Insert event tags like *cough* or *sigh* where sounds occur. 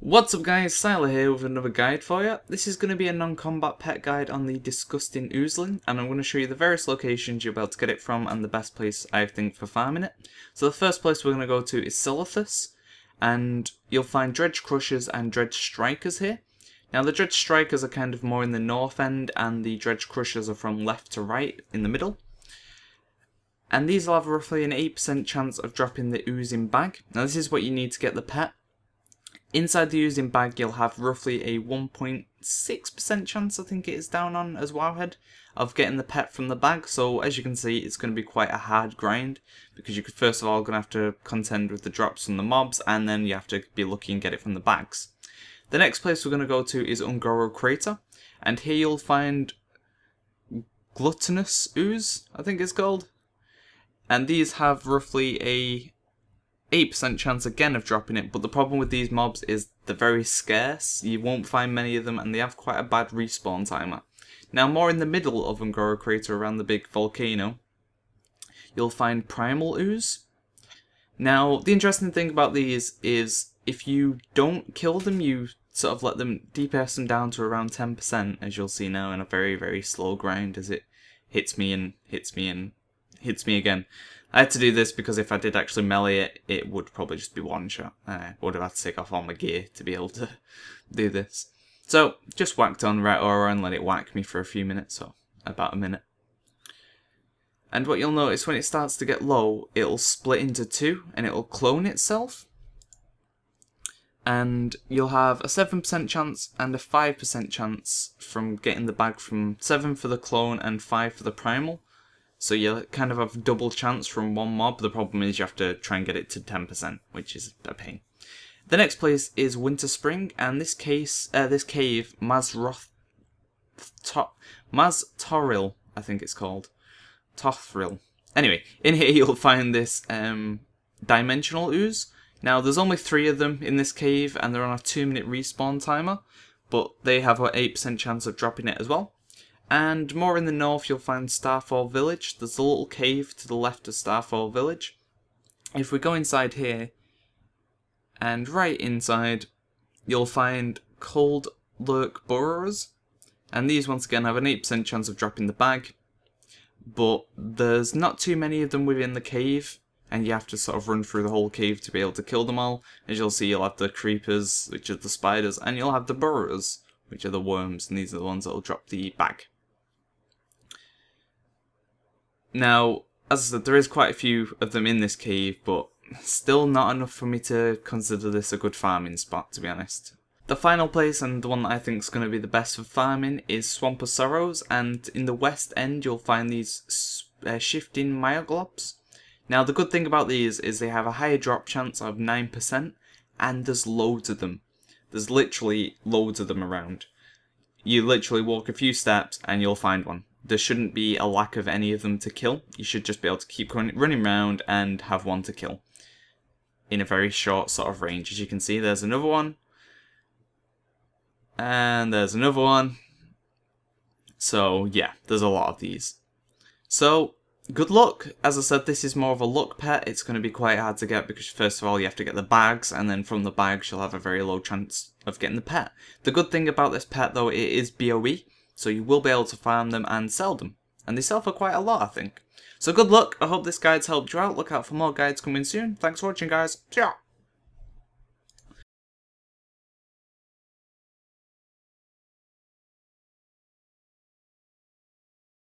What's up guys, Syiler here with another guide for you. This is going to be a non-combat pet guide on the Disgusting Oozeling and I'm going to show you the various locations you'll be able to get it from and the best place I think for farming it. So the first place we're going to go to is Silithus and you'll find Dredge Crushers and Dredge Strikers here. Now the Dredge Strikers are kind of more in the north end and the Dredge Crushers are from left to right in the middle. And these will have roughly an 8% chance of dropping the oozing bag. Now this is what you need to get the pet. Inside the oozing bag, you'll have roughly a 1.6% chance, I think it is down on as Wowhead, of getting the pet from the bag. So as you can see, it's going to be quite a hard grind because you could first of all going to have to contend with the drops from the mobs, and then you have to be lucky and get it from the bags. The next place we're going to go to is Un'Goro Crater, and here you'll find Gluttonous Ooze, I think it's called. And these have roughly a 8% chance again of dropping it, but the problem with these mobs is they're very scarce, you won't find many of them, and they have quite a bad respawn timer. Now more in the middle of Un'Goro Crater around the big volcano, you'll find Primal Ooze. Now the interesting thing about these is if you don't kill them, you sort of let them DPS them down to around 10%, as you'll see now in a very, very slow grind as it hits me and hits me and hits me again. I had to do this because if I did actually melee it, it would probably just be one shot. I would have had to take off all my gear to be able to *laughs* do this. So, just whacked on Ret Aura and let it whack me for a few minutes, or about a minute. And what you'll notice when it starts to get low, it'll split into two, and it'll clone itself. And you'll have a 7% chance and a 5% chance from getting the bag from 7 for the clone and 5 for the primal. So you kind of have double chance from one mob. The problem is you have to try and get it to 10%, which is a pain. The next place is Winterspring, and this case, uh, this cave, Mazroth, to, Toril, I think it's called, Tothril. Anyway, in here *laughs* you'll find this um, dimensional ooze. Now, there's only three of them in this cave, and they're on a two-minute respawn timer, but they have an 8% chance of dropping it as well. And more in the north, you'll find Starfall Village. There's a little cave to the left of Starfall Village. If we go inside here, and right inside, you'll find Cold Lurk Burrows. And these, once again, have an 8% chance of dropping the bag. But there's not too many of them within the cave, and you have to sort of run through the whole cave to be able to kill them all. As you'll see, you'll have the creepers, which are the spiders, and you'll have the burrows, which are the worms, and these are the ones that will drop the bag. Now, as I said, there is quite a few of them in this cave, but still not enough for me to consider this a good farming spot, to be honest. The final place, and the one that I think is going to be the best for farming, is Swamp of Sorrows, and in the west end you'll find these uh, shifting Mireglobs. Now the good thing about these is they have a higher drop chance of 9%, and there's loads of them. There's literally loads of them around. You literally walk a few steps and you'll find one there shouldn't be a lack of any of them to kill. You should just be able to keep running around and have one to kill in a very short sort of range. As you can see, there's another one. And there's another one. So, yeah, there's a lot of these. So, good luck. As I said, this is more of a luck pet. It's going to be quite hard to get because, first of all, you have to get the bags, and then from the bags, you'll have a very low chance of getting the pet. The good thing about this pet, though, it is BOE, so you will be able to farm them and sell them. And they sell for quite a lot, I think. So good luck, I hope this guide's helped you out. Look out for more guides coming soon. Thanks for watching, guys. Ciao!